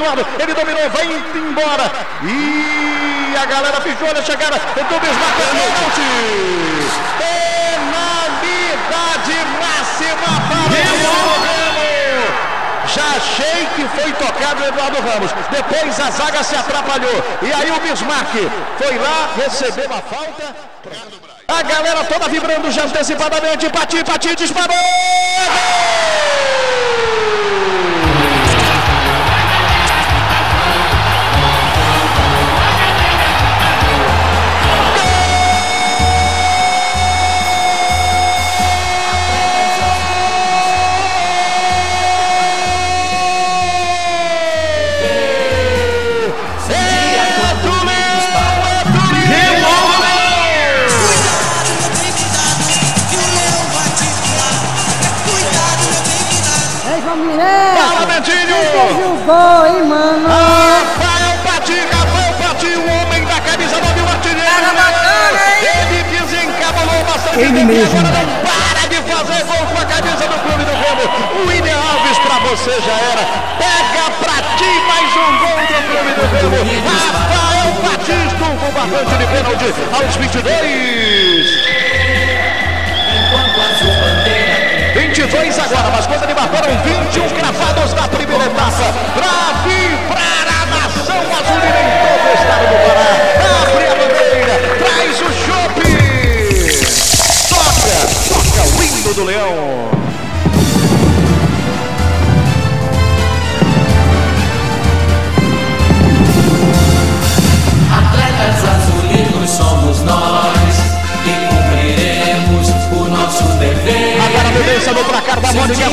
Eduardo. Ele dominou, vai embora. E a galera fechou a chegada do Bismarck. Pênalti. Penalidade máxima para o. Já achei que foi tocado o Eduardo Ramos. Depois a zaga se atrapalhou. E aí o Bismarck foi lá, recebeu a falta. A galera toda vibrando já antecipadamente. Pati, Pati, disparou! Fala, Betinho! o gol, hein, mano? Rafael Pati, Rafael Pati, o homem da camisa 9, o artilheiro! Hein? Ele desencavalou bastante Ele tempo e mesmo. agora não para de fazer gol com a camisa do clube do Remo. O William Alves pra você já era. Pega pra ti mais um gol do clube do Remo. Rafael Pati estufa o barbante de pênalti aos 22. Agora, mas quando ele marcaram 21 cravados na primeira etapa.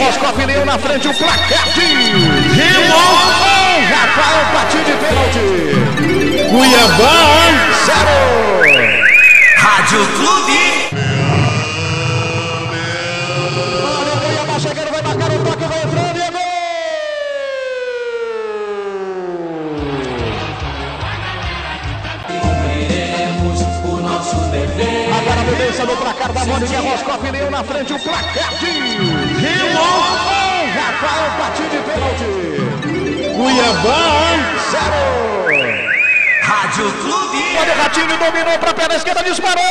Roscoff Leão na frente, o placar de Rimon. Rafael Pati de pênalti. Cuiabá. Zero. Rádio Clube. Da Mônica Roscoff Leão na frente, o placar de Rimon. Rafael Pati de pênalti. Cuiabá. Zero. Rádio Clube. Olha o Ratinho, dominou para a perna esquerda, disparou!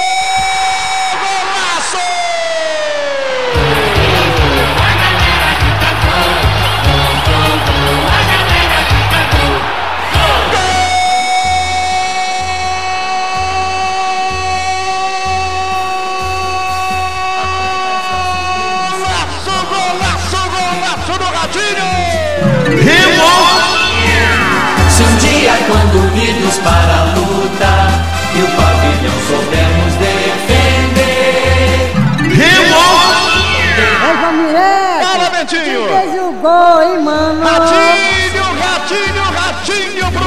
Golaço, do Ratinho! Se um dia quando unidos para a luta e o pavilhão soubermos defender. Ei, Palmeiras! Fala, Bentinho! Fez o gol, hein, mano? Ratinho, Ratinho, Ratinho pro!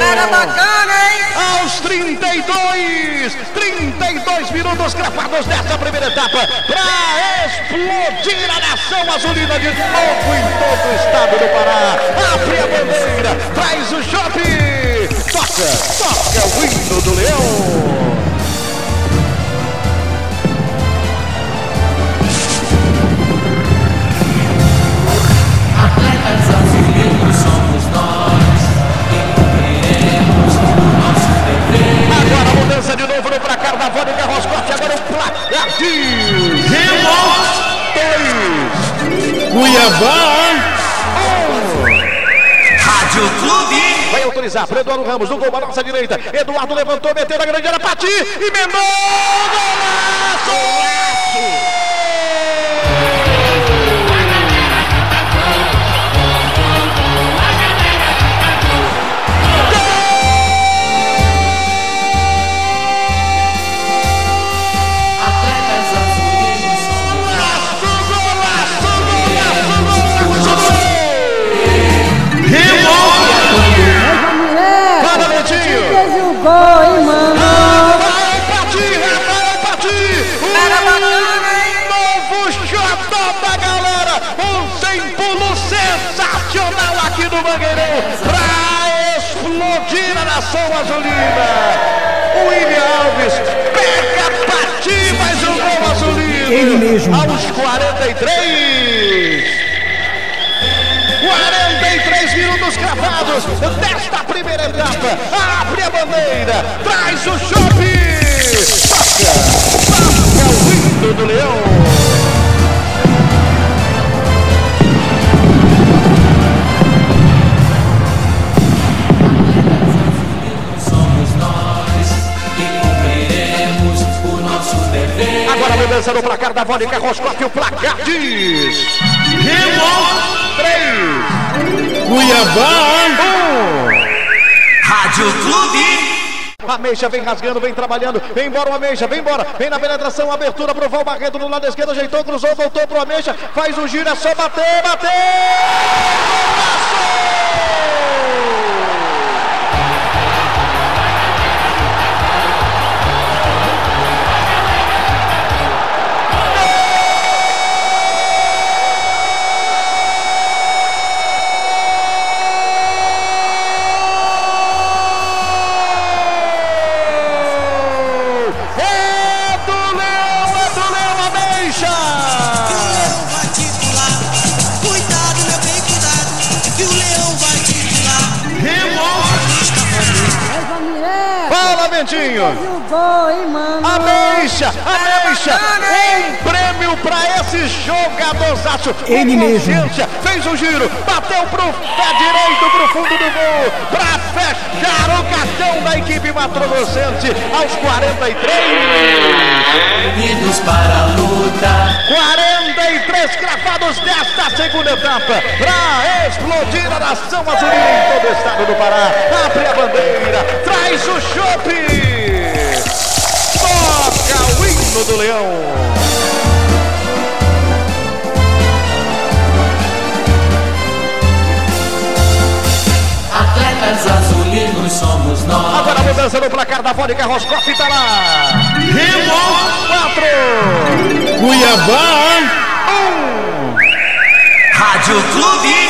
Cara bacana, hein? Aos 32, 32 minutos cravados dessa primeira etapa para explodir a nação azulina de novo em todo o estado do Pará. Abre a bandeira, traz o chope, toca, toca o hino do Leão. Cuiabá. Rádio Clube. Vai autorizar para Eduardo Ramos, no gol, a nossa direita. Eduardo levantou, meteu na grande área, Pati, emendou, golaço! Atletas Pra explodir a nação azulina! O William Alves pega Pati, mais um gol azulino! Ele mesmo. Aos 43! 43 Dois minutos cravados desta primeira etapa. Abre a bandeira, traz o chope. Toca, toca o hino do leão. No placar da Vodka Roscoff. O placar diz: Três, Cuiabá, Rádio Clube. Ameixa vem rasgando, vem trabalhando, vem embora o Ameixa, vem embora, vem na penetração, abertura pro Val Barreto no lado esquerdo, ajeitou, cruzou, voltou pro Ameixa, faz o giro, é só bater, bater! Gol, hein, mano? Ameixa, Ameixa, um prêmio pra esse jogadorzaço. Ele mesmo. Fez o giro, bateu pro pé direito, pro fundo do gol, pra fechar o cartão da equipe matrogocente aos 43. Unidos para a luta. 43 cravados desta segunda etapa para explodir a nação azulina em todo o estado do Pará. Abre a bandeira, traz o chope. mas azulinos somos nós. Agora mudança no placar da Fônica Roscoff, tá lá. Rio 4. Cuiabá 1. Rádio Clube